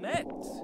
met.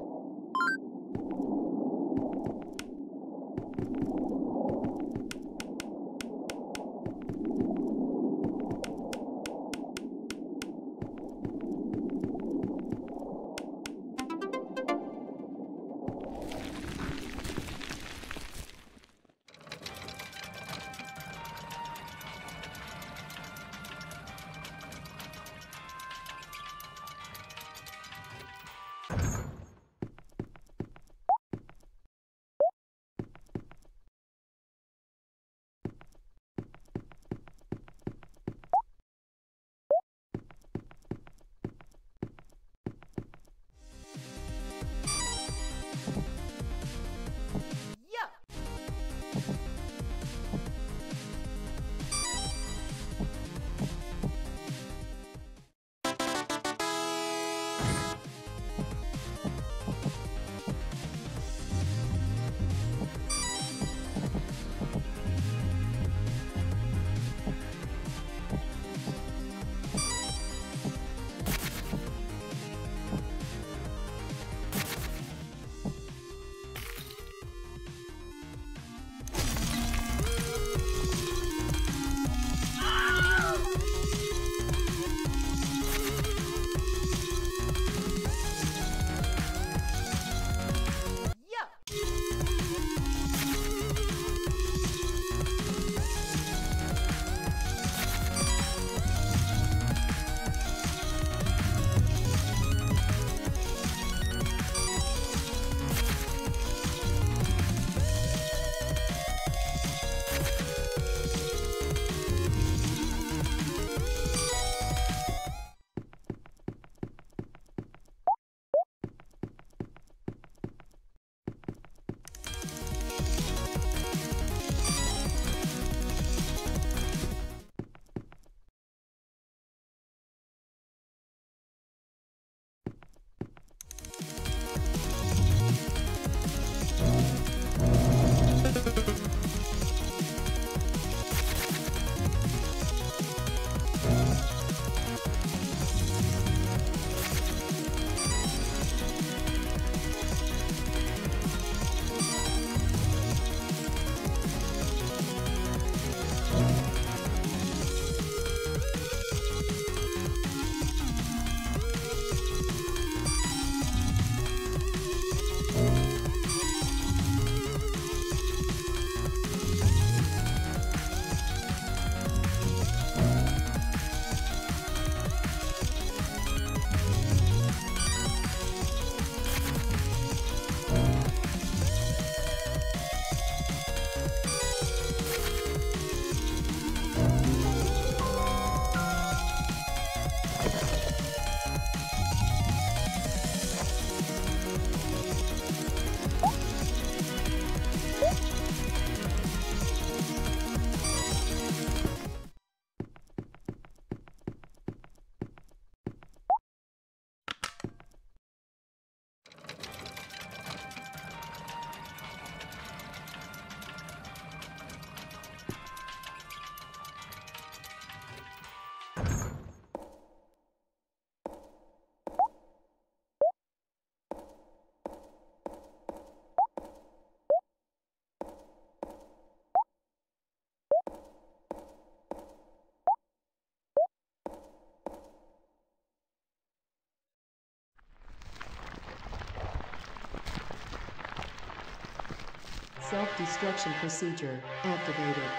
Self-destruction procedure activated.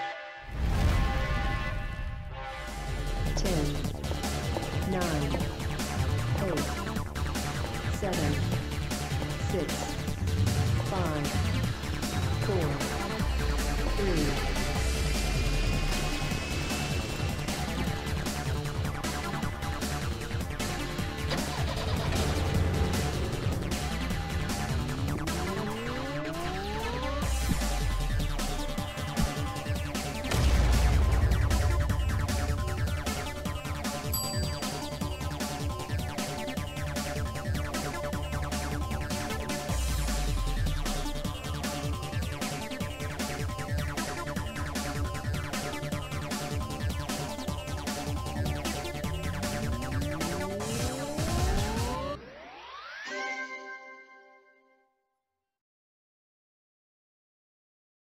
10, 9, 8, 7, 6, 5, 4, 3,